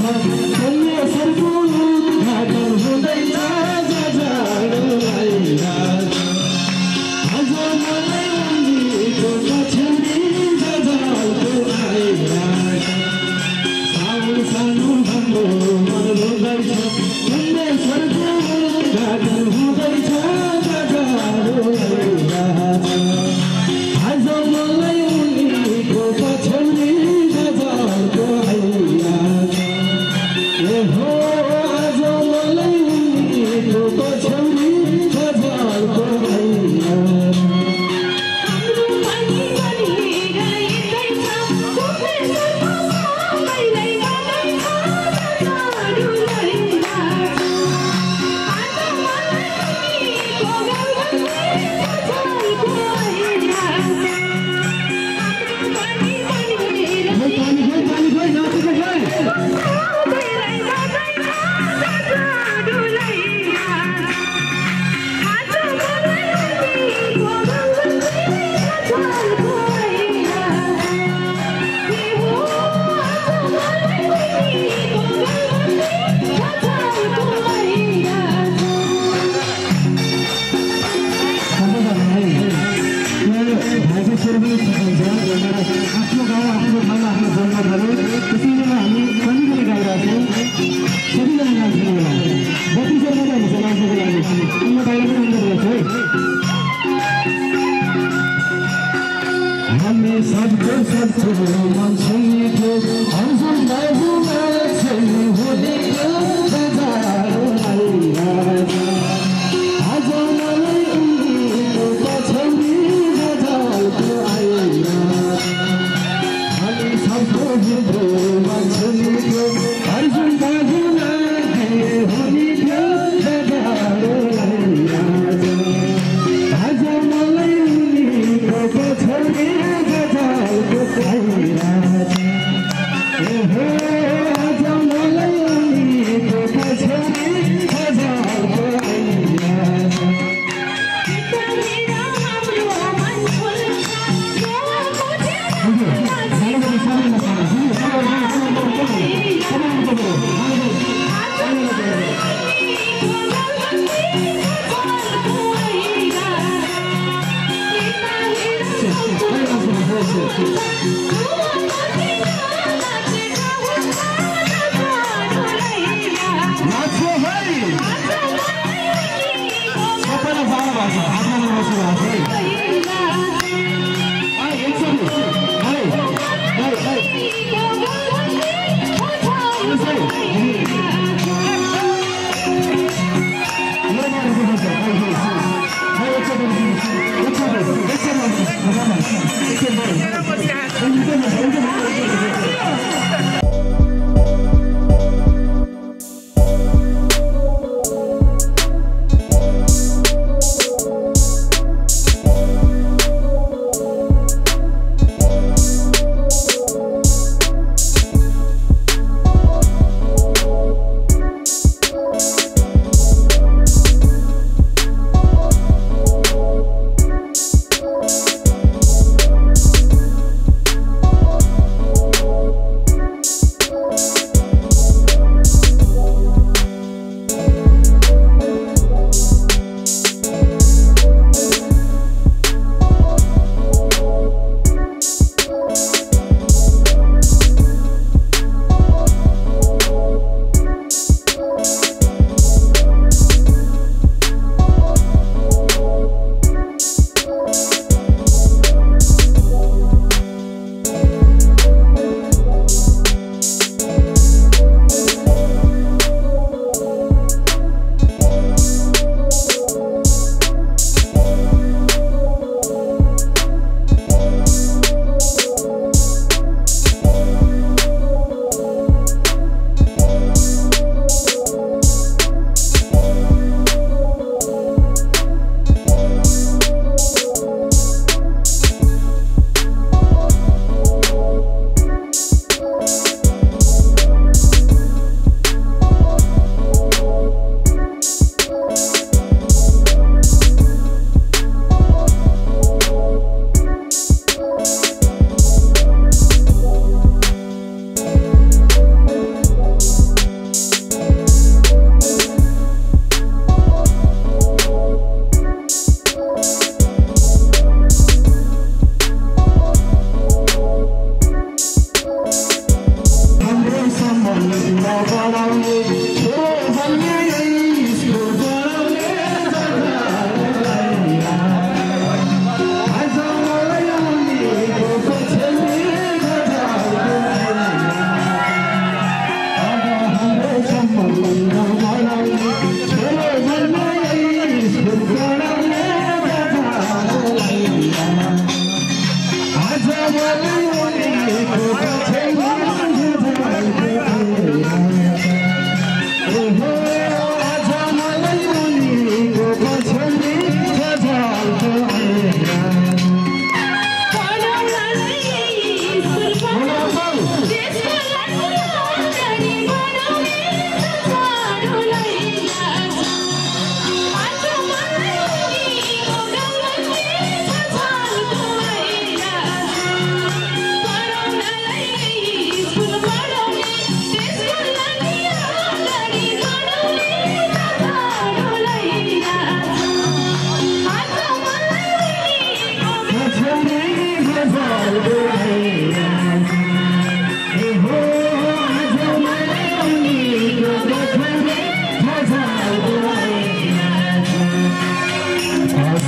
Gracias. Yeah. yes, yes. नाच्नु है सबैलाई सानो भएको छ हातमा बस्नुभएको है एकछिन है है है Come on. １０００万。Hallelujah.